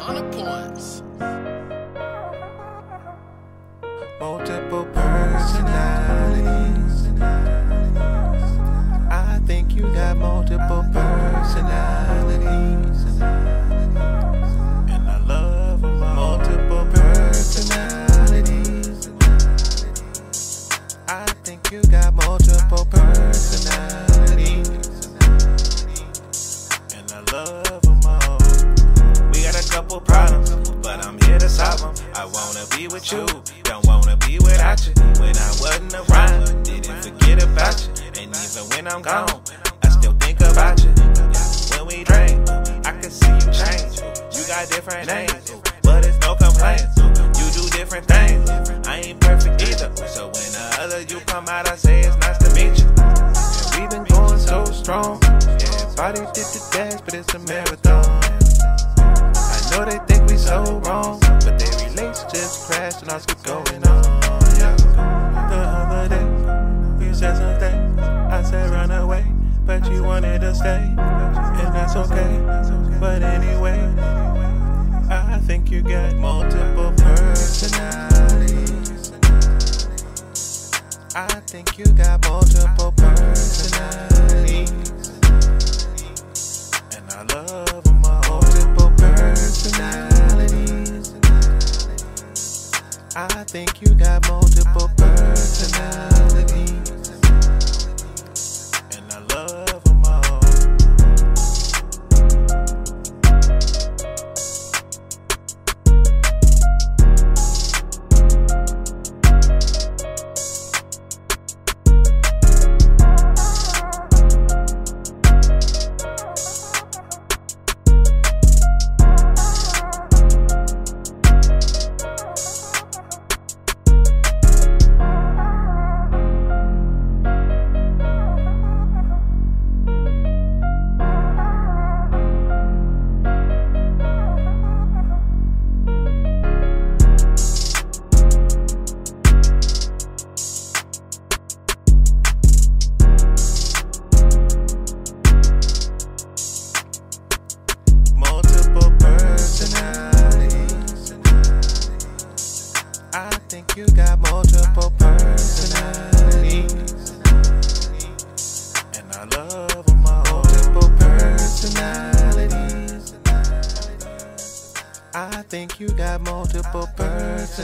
100 points. Multiple personalities. I think you got multiple personalities. And I love multiple personalities. I think you got multiple personalities. And I love couple problems, but I'm here to solve them. I wanna be with you, don't wanna be without you. When I wasn't around, didn't forget about you. And even when I'm gone, I still think about you. When we drink, I can see you change. You got different names, but it's no complaints. You do different things. I ain't perfect either. So when the other you come out, I say it's nice to meet you. And we been going so strong. Everybody did the dash, but it's a marathon. I know they think we so wrong, but their relationships crashed and all keep going on. Yeah. The day, you said something. I said run away, but you wanted to stay, and that's okay. But anyway, I think you got multiple personalities. I think you got multiple personalities. I think you got multiple personalities. Think you got multiple personalities.